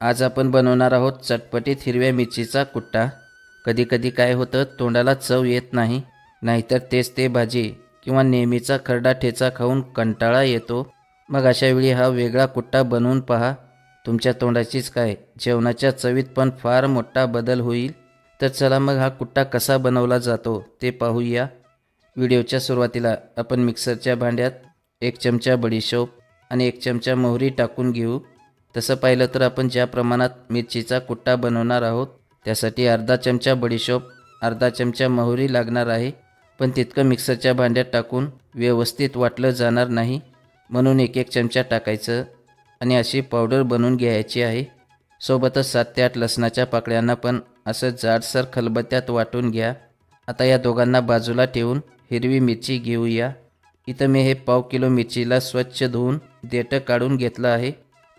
आज आपण बनवणार आहोत चटपटीत हिरव्या मिरचीचा कुट्टा. कधीकधी काय होतं तोंडाला चव येत नाही नाहीतर तेच ते भाजी किंवा नेहमीचा खरडा ठेचा खाऊन कंटाळा येतो. मग अशावेळी हा वेगळा कुट्टा बनवून पहा. तुमच्या तोंडाचीच काय जेवणाच्या चवीत पण फार मोठा बदल होईल? तर चला मग हा कुट्टा कसा बनवला जातो ते पाहूया. व्हिडिओच्या सुरुवातीला आपण मिक्सरच्या भांड्यात एक चमचा बडीशोप आणि एक चमचा मोहरी टाकून घेऊ. तसं पाहिलं तर आपण ज्या प्रमाणात मिरचीचा कुट्टा बनवणार आहोत त्यासाठी अर्धा चमचा बडीशोप अर्धा चमचा मोहरी लागणार आहे. पण तितकं मिक्सरच्या भांड्यात टाकून व्यवस्थित वाटलं जाणार नाही. म्हणून एक एक चमचा टाकायचं आणि अशी पावडर बनवून घ्यायची आहे. सोबतच सात ते आठ लसणाच्या पाकळ्यांना पण असं जाडसर खलबत्त्यात वाटून घ्या. आता या दोघांना बाजूला ठेवून हिरवी मिरची घेऊया. इथं मी हे पाव किलो मिरचीला स्वच्छ धुवून देठं काढून घेतलं आहे.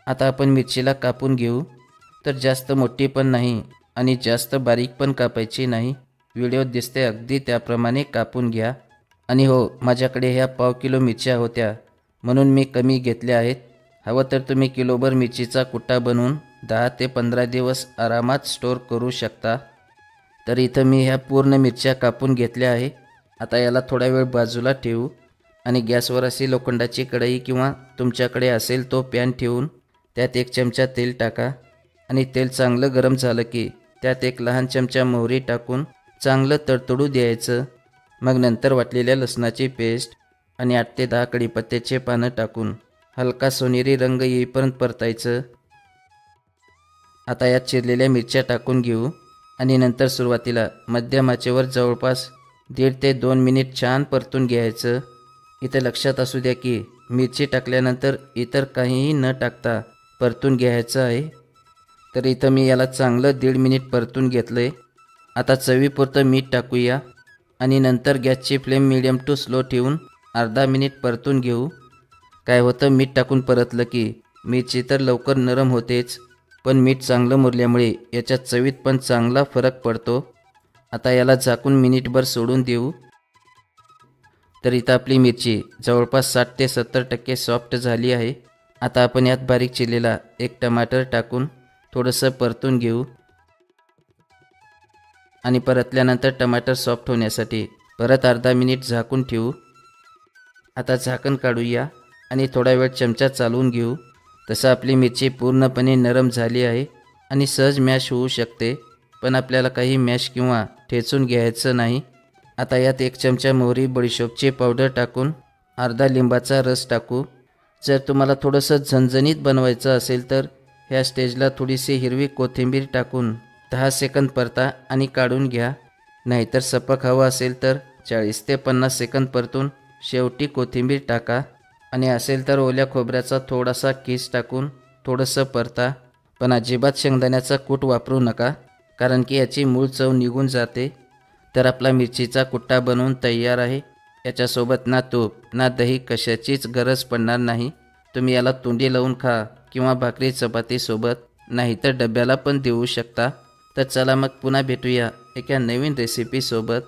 आता आपण मिरचीला कापून घेऊ. तर जास्त मोठी पण नाही आणि जास्त बारीक पण कापायची नाही. व्हिडिओत दिसते अगदी त्याप्रमाणे कापून घ्या. आणि हो माझ्याकडे ह्या पाव किलो मिरच्या होत्या. म्हणून मी कमी घेतल्या आहेत. हवं तर तुम्ही किलोभर मिरचीचा कुट्टा बनवून दहा ते पंधरा दिवस आरामात स्टोअर करू शकता. तर इथं मी ह्या पूर्ण मिरच्या कापून घेतल्या आहे. आता याला थोडा वेळ बाजूला ठेवू. आणि गॅसवर अशी लोखंडाची कढई किंवा तुमच्याकडे असेल तो पॅन ठेवून त्यात एक चमचा तेल टाका आणि तेल चांगलं गरम झालं की त्यात एक लहान चमचा मोहरी टाकून चांगलं तडतडू द्यायचं. मग नंतर वाटलेल्या लसणाची पेस्ट आणि आठ ते दहा कडीपत्त्याचे पानं टाकून हलका सोनेरी रंग येईपर्यंत परतायचं. आता यात चिरलेल्या मिरच्या टाकून घेऊ आणि नंतर सुरुवातीला मध्यम आचेवर जवळपास दीड ते दोन मिनिट छान परतून घ्यायचं. इथं लक्षात असू द्या की मिरची टाकल्यानंतर इतर काहीही न टाकता परतून घ्यायचं आहे. तर इथं मी याला चांगलं दीड मिनिट परतून घेतलं आहे आता चवीपुरतं मीठ टाकूया. आणि नंतर गॅसची फ्लेम मिडियम टू स्लो ठेवून अर्धा मिनिट परतून घेऊ. काय होतं मीठ टाकून परतलं की मिरची तर लवकर नरम होतेच पण मीठ चांगलं मुरल्यामुळे याच्या चवीत पण चांगला फरक पडतो. आता याला झाकून मिनिटभर सोडून देऊ. तर इथं आपली मिरची जवळपास साठ ते सत्तर टक्के सॉफ्ट झाली आहे. आता आपण यात बारीक चिरलेला एक टमाटर टाकून थोडंसं परतून घेऊ. आणि परतल्यानंतर टमाटर सॉफ्ट होण्यासाठी परत अर्धा मिनिट झाकून ठेवू. आता झाकण काढूया आणि थोडा वेळ चमचा चालवून घेऊ. तसं आपली मिरची पूर्णपणे नरम झाली आहे आणि सहज मॅश होऊ शकते पण आपल्याला काही मॅश किंवा ठेचून घ्यायचं नाही. आता यात एक चमचा मोहरी बडीशोपची पावडर टाकून अर्धा लिंबाचा रस टाकू. जर तुम्हाला थोडंसं झणझणीत बनवायचं असेल तर ह्या स्टेजला थोडीशी हिरवी कोथिंबीर टाकून दहा सेकंद परता आणि काढून घ्या. नाहीतर सपक हवं असेल तर चाळीस ते पन्नास सेकंद परतून शेवटी कोथिंबीर टाका. आणि असेल तर ओल्या खोबऱ्याचा थोडासा किस टाकून थोडंसं परता. पण अजिबात शेंगदाण्याचा कूट वापरू नका कारण की याची मूळ चव निघून जाते. तर आपला मिरचीचा कुट्टा बनवून तयार आहे. याच्यासोबत ना तूप ना दही कशाचीच गरज पडणार नाही. तुम्ही याला तोंडी लावून खा किंवा भाकरी चपातीसोबत नाहीतर डब्याला पण देऊ शकता. तर चला मग पुन्हा भेटूया एका नवीन रेसिपीसोबत